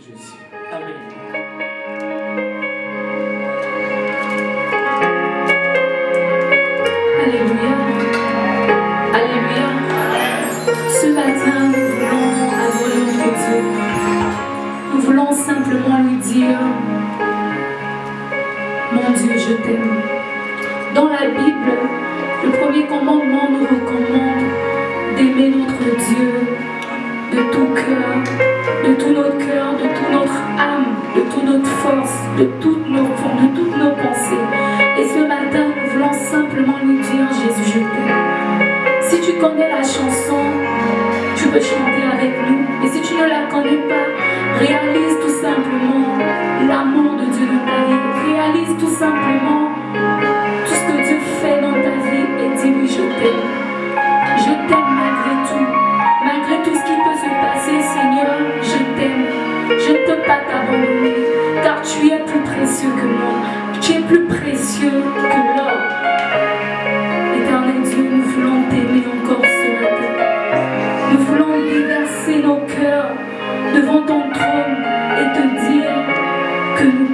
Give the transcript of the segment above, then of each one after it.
日期，但被你。de toutes nos, pensées. Et ce matin, nous voulons simplement lui dire, Jésus, je t'aime. Si tu connais la chanson, tu peux chanter avec nous. Et si tu ne la connais pas, nos cœurs devant ton trône et te dire que nous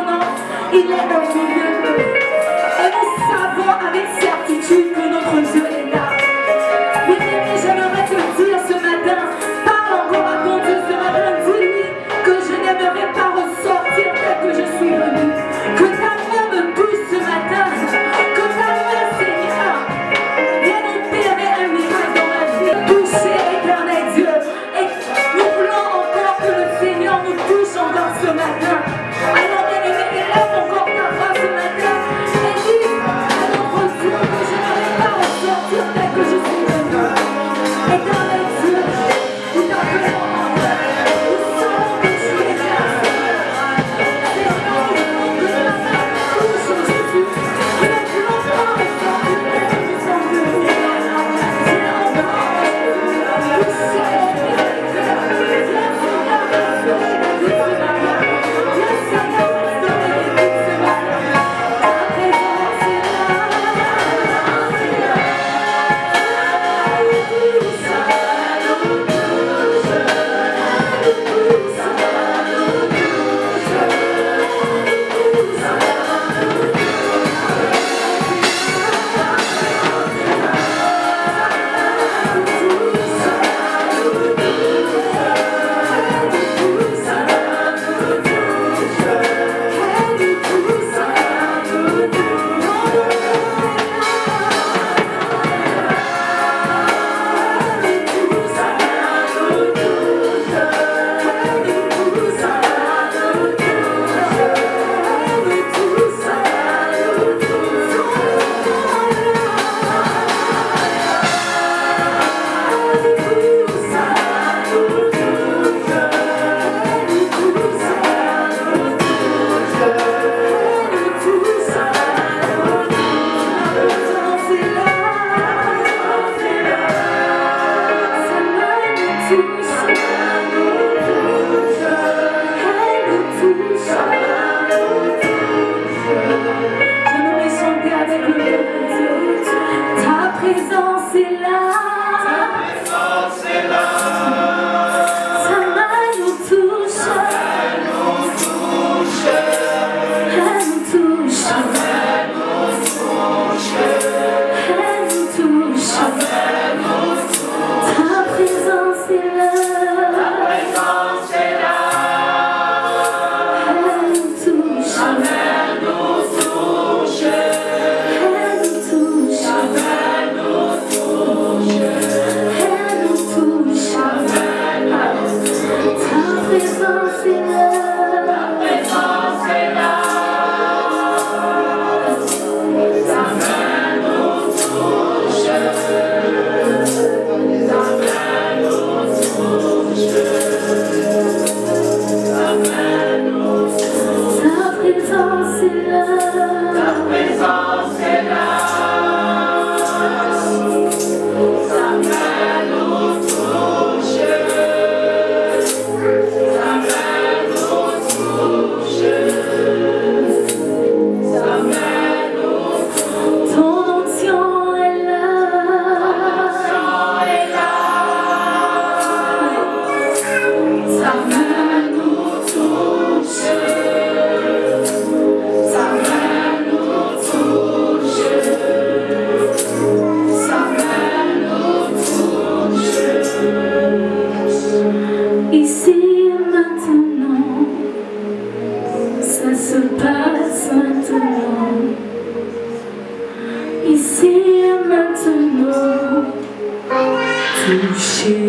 ce matin. Alors, see the 嬉し。